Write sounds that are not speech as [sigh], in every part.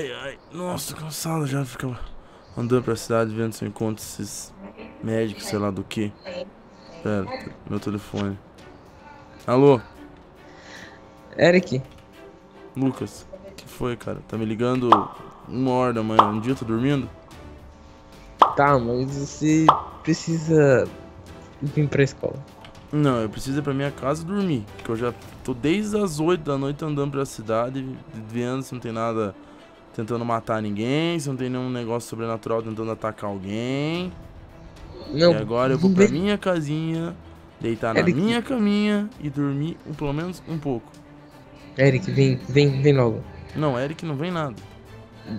Ai, ai. Nossa, tô cansado já. Fica andando pra cidade vendo se eu encontro esses médicos, sei lá do que. Pera, meu telefone. Alô, Eric, Lucas. O que foi, cara? Tá me ligando uma hora da manhã. Um dia eu tô dormindo? tá, mas você precisa vir pra escola. Não, eu preciso ir pra minha casa dormir. Porque eu já tô desde as 8 da noite andando pra cidade, vendo se não tem nada tentando matar ninguém, se não tem nenhum negócio sobrenatural tentando atacar alguém. Não, e agora eu vou pra minha casinha, deitar na Eric. minha caminha e dormir um, pelo menos um pouco. Eric, vem, vem, vem logo. Não, Eric não vem nada.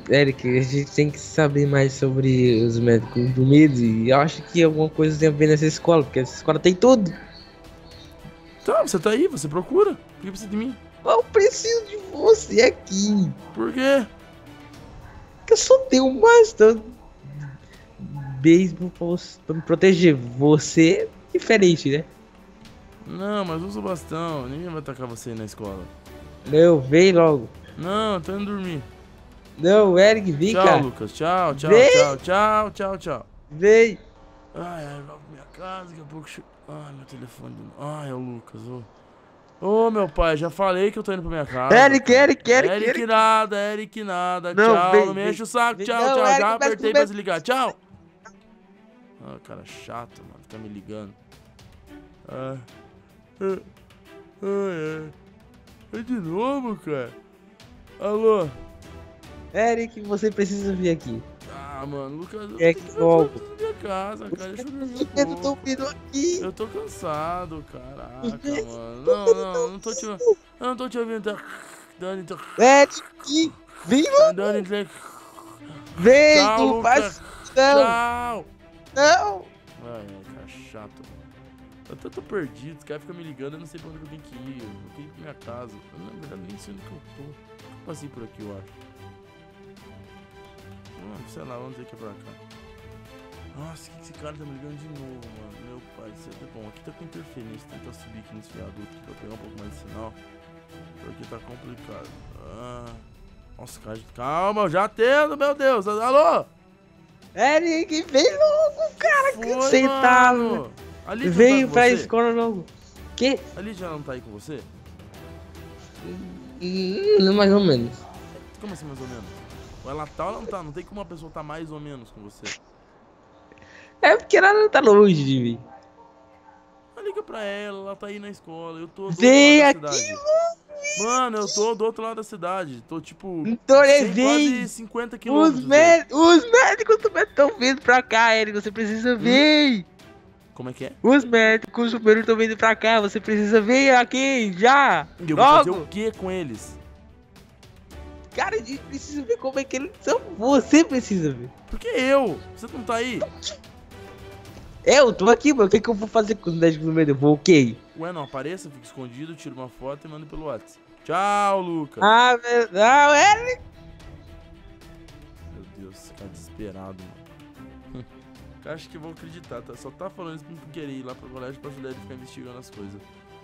Eric, a gente tem que saber mais sobre os médicos do medo e eu acho que alguma coisa tem a ver nessa escola, porque essa escola tem tudo. Tá, você tá aí, você procura. Por que precisa de mim? Eu preciso de você aqui. Por quê? Que eu só tenho um bastão beisebol pra, me proteger. Você é diferente, né? Não, mas usa o bastão. Ninguém vai atacar você na escola. Não, vem logo. Não, eu tô indo dormir. Não, Eric, vem tchau, cá. Lucas. Tchau, tchau, Vem. tchau, tchau, tchau, tchau. Vem. Ai, ai, pra minha casa, daqui a pouco. Ai, meu telefone. Ai, é o Lucas. Ô, Ô, meu pai, já falei que eu tô indo pra minha casa. Eric, Eric, Eric, Eric, Eric. nada, Eric nada. Não, tchau, vem, não me enche o saco. vem. Tchau, Não, tchau. Eric, Já apertei pra desligar. Tchau. Ah, cara chato, mano. Fica me ligando. Ah. Ah, ah, é. É de novo, cara. Alô? Eric, você precisa vir aqui. Ah, mano, Lucas. É que logo. Casa, cara. Deixa eu dormir um Eu tô aqui. Eu tô cansado, caraca, mano. Não, não, não tô te Eu não tô te ouvindo. Tá... Dani, tá... Eric, vem logo. Dani. Vem, Tchau, não faz não, Tchau. não. Ai, cara chato, mano. Eu tô, tô perdido, os caras ficam me ligando, eu não sei pra onde eu tenho que ir. Eu tenho que ir pra minha casa. Eu, na verdade, nem sei onde que eu tô. Eu passei por aqui, eu acho. Hum, sei lá, vamos dizer que é pra cá. Nossa, que que esse cara tá me ligando de novo, mano? Meu pai, isso é bom. Aqui tá com interferência, tentar subir aqui nesse viaduto aqui pra pegar um pouco mais de sinal. Porque tá complicado. Ah. Nossa, cara, calma, eu já atendo, meu Deus. Alô? Eric, vem logo, cara. Foi, Você tá. mano. A Lídia não Veio tá pra você? escola logo. Que? A Lídia não tá aí com você? Hum, mais ou menos. Como assim, mais ou menos? Ou ela tá ou ela não tá? Não tem como uma pessoa tá mais ou menos com você. É porque ela tá longe de mim. Liga pra ela, ela tá aí na escola. Eu tô do Vem aqui, cidade. Mano, eu tô do outro lado da cidade. Tô tipo. Então ele 100, vem. quase 50 Os, quilômetros. mé os médicos também estão vindo pra cá, Eric. Você precisa vir. Como é que é? Os médicos superiores estão vindo pra cá. Você precisa vir aqui já. Eu vou fazer o que com eles? Cara, a gente precisa ver como é que eles são. Você precisa ver. Porque eu? Você não tá aí? Eu tô aqui, mano. O que, que eu vou fazer com os médicos no meio? Eu vou o quê? Ué, não apareça, fica escondido, tira uma foto e manda pelo WhatsApp. Tchau, Lucas. Ah, meu não, Eric. Meu Deus, cara desesperado, mano. O [laughs] cara acha que eu vou acreditar, tá? Só tá falando isso por querer ir lá pro colégio pra ajudar ele a ficar investigando as coisas.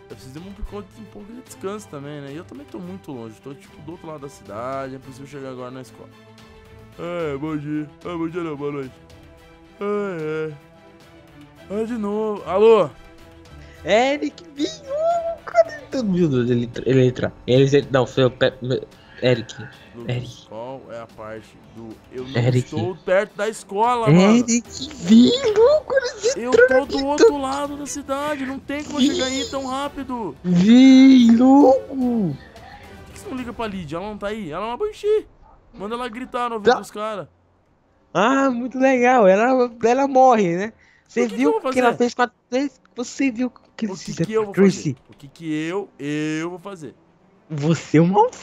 Eu preciso de um, pouco- um pouco de descanso também, né? E eu também tô muito longe, tô tipo do outro lado da cidade, é possível chegar agora na escola. É, bom dia. Ah, bom dia não, boa noite. É, é. Ah, de novo. Alô? Eric, logo, cara. Todo mundo ele, entra- ele entra. Ele, não, foi o Pe- Eric. Lucas, Eric. qual é a parte do eu não Eric. estou perto da escola, mano? Eric, logo. Eles Eu tô do outro lado da cidade, não tem como chegar aí tão rápido. Vem logo. Por que você não liga pra Lídia? Ela não tá aí? Ela é uma banshee. Manda ela gritar no ouvido Tá. dos caras. Ah, muito legal. Ela, ela morre, né? Você que que viu vou que ela fez com a Tracy? Você viu o que O que, que eu vou Tracy? fazer? O que, que eu, eu vou fazer? Você é um malvado.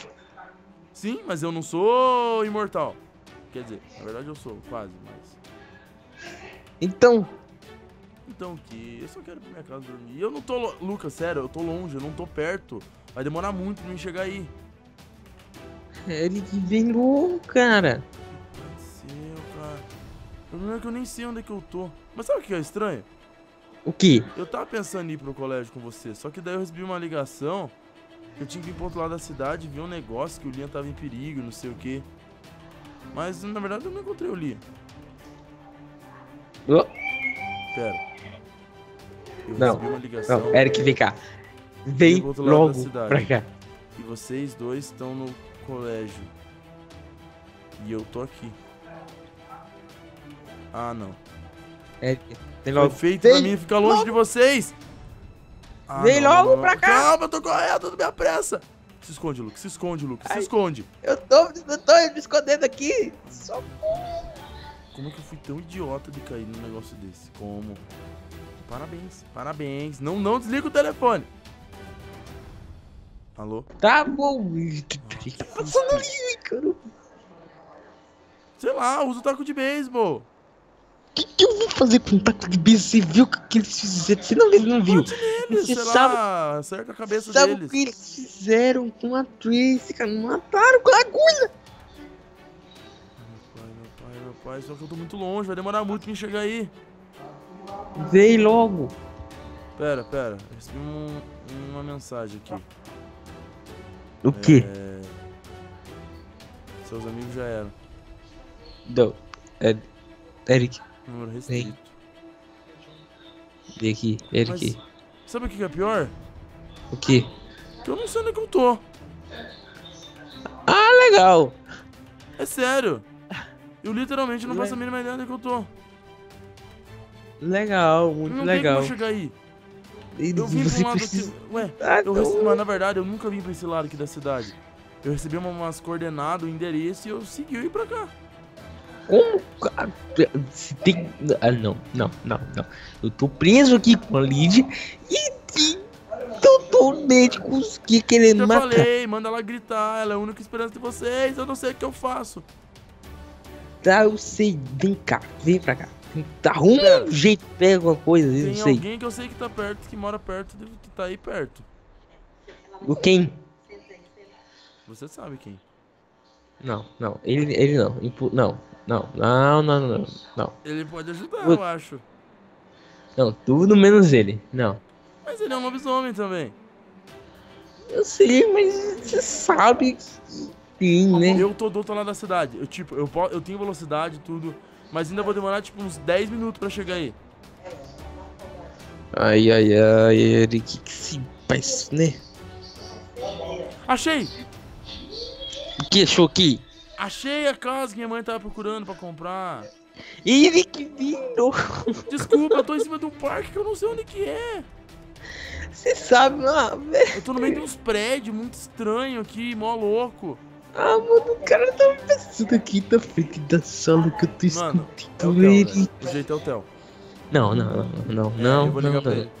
Sim, mas eu não sou imortal. Quer dizer, na verdade eu sou, quase, mas. Então, Então o que? Eu só quero ir pra minha casa dormir. Eu não tô. lo- Lucas, sério, eu tô longe, eu não tô perto. Vai demorar muito pra mim chegar aí. Eric, vem logo, cara. Problema é que eu nem sei onde é que eu tô. Mas sabe o que é estranho? O quê? Eu tava pensando em ir pro colégio com você, só que daí eu recebi uma ligação que eu tinha que ir pro outro lado da cidade ver um negócio que o Liam tava em perigo, não sei o que. Mas na verdade eu não encontrei o Lee. Ô, Pera. Eu Não, recebi uma ligação Não, Eric, vem cá. Vem logo pra cá. e vocês dois estão no colégio. E eu tô aqui. Ah, não. Vem Foi logo. feito Vem pra mim ficar longe de vocês. Ah, Vem não, logo não, não. pra cá. Calma, eu tô correndo, não me apressa. Se esconde, Lucas. Se esconde. Se Ai. esconde. Eu tô, eu tô me escondendo aqui. Só Como é que eu fui tão idiota de cair num negócio desse? Como? Parabéns, parabéns. Não, não desliga o telefone. Alô? tá bom. Que tá passando ali, cara? Sei lá, usa o taco de beisebol. Que, que eu vou fazer com um taco de bicho? Você viu o que, eles fizeram? Você não, não viu. Neles, Você sabe- lá, a cabeça Sabe o deles. que eles fizeram com a Tracy, cara? Mataram com a agulha. Meu pai, meu pai, meu pai, só que eu tô muito longe, vai demorar muito pra mim chegar aí. Vem logo. Pera, pera, eu recebi um- uma mensagem aqui. O quê? É... Seus amigos já eram. Não. É, Eric, Número restrito. vem aqui. Eric. Mas sabe o que que é pior? O quê? Que eu não sei onde é que eu tô. Ah, legal. É sério. Eu literalmente não faço a mínima ideia onde é que eu tô. Legal, muito não legal. como chegar aí. E Eu vim pra um lado precisa. aqui. Ué, Ah, eu recebi, mas na verdade eu nunca vim pra esse lado aqui da cidade. Eu recebi uma- umas coordenadas, um endereço e eu segui ir pra cá. Como? cara? Se tem. Ah, não, não, não, não. Eu tô preso aqui com a Lid e totalmente com os que querendo Eu matar. falei, manda ela gritar, ela é a única esperança de vocês, eu não sei o que eu faço. Tá, eu sei. Vem cá, vem pra cá. Tá, arruma um jeito, pega alguma coisa, eu Tem não sei. alguém que eu sei que tá perto, que mora perto, que tá aí perto. O quem? Você sabe quem. Não, não, ele, ele não. Impu- Não, não, não, não, não, não. Ele pode ajudar, eu acho. Não, tudo menos ele. Não. Mas ele é um lobisomem também. Eu sei, mas você sabe que sim, né? Eu tô do outro lado da cidade. Eu, tipo, eu, eu tenho velocidade e tudo, mas ainda vou demorar, tipo, uns 10 minutos pra chegar aí. Ai, ai, ai, Eric, que se faz, né? Achei! O que achou aqui? Achei a casa que minha mãe tava procurando pra comprar. Eric vindo! Desculpa, eu tô em cima de um parque que eu não sei onde que é. Você sabe, velho. Eu tô no meio de uns prédios muito estranho aqui, mó louco. Ah, mano, o cara tá pensando aqui na frente da sala que eu tô Mano, É o escutando Theo, ele. velho. O jeito é o Theo. Não, não, não, não, É, não, eu vou não, ligar pra não. ele.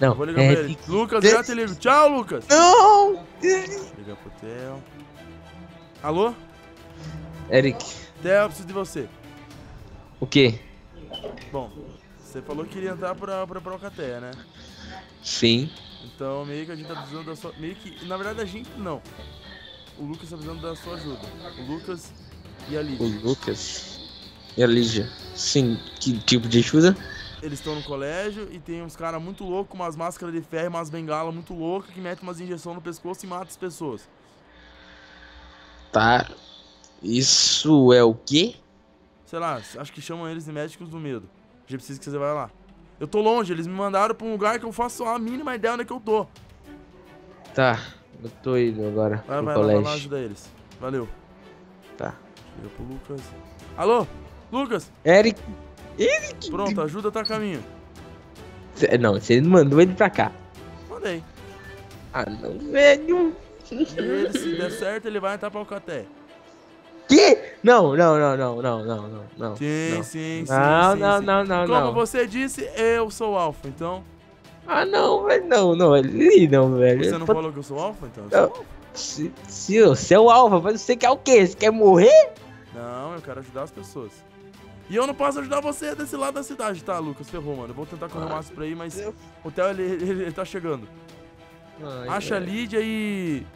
Não, Eu vou ligar pra ele. Lucas, já te ligo. Tchau, Lucas. Não! Ligar pro Theo. Alô? Eric, Theo, eu preciso de você. o quê? Bom, você falou que queria entrar pra, pra, pra Alcateia, né? Sim. Então meio que a gente tá precisando da sua. Meio que. Na verdade a gente não. O Lucas tá precisando da sua ajuda. O Lucas e a O Lídia. Lucas e a Lígia. Sim, que tipo de ajuda? Eles estão no colégio e tem uns caras muito loucos, com umas máscaras de ferro e umas bengalas muito loucas que metem umas injeções no pescoço e matam as pessoas. Tá. Isso é o quê? Sei lá, acho que chamam eles de médicos do medo. Gente precisa que você vá lá. Eu tô longe, eles me mandaram pra um lugar que eu faço a mínima ideia onde é que eu tô. Tá, eu tô indo agora Vai, vai lá, vai lá colégio. ajudar eles. Valeu. Tá. Liga pro Lucas. Alô? Lucas? Eric. Eric! Pronto, ajuda tá a caminho. Não, você mandou ele pra cá. Mandei. Ah, não, velho. E ele, se der certo, ele vai entrar pra Alcaté. Que? Não, não, não, não, não, não, não, não. Sim, não. sim, sim. Não, sim, não, sim. não, não, Como não. você disse, eu sou o Alpha, então. Ah, não, velho, não, não, ele não, velho. Você não Pô, falou que eu sou o Alpha, então? Eu sou o Alpha. Se, se você é o Alfa, mas você quer o quê? Você quer morrer? Não, eu quero ajudar as pessoas. E eu não posso ajudar você desse lado da cidade, tá, Lucas? Ferrou, mano. Eu vou tentar correr o Ah, máximo pra ir, mas Deus. o Theo, ele, ele, ele tá chegando. Ai, Acha a velho. Lídia e.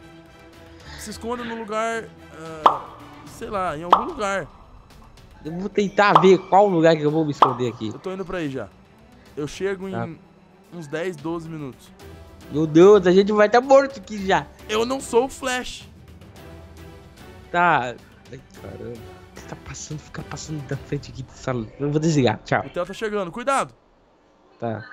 Se esconda no lugar. ah, sei lá, em algum lugar. Eu vou tentar ver qual lugar que eu vou me esconder aqui. Eu tô indo pra aí já. Eu chego em Tá. uns 10, 12 minutos. Meu Deus, a gente vai estar morto aqui já. Eu não sou o Flash. Tá. Ai, caramba. tá passando, fica passando da frente aqui da sala. Eu vou desligar. Tchau. O Theo tá chegando, cuidado! Tá.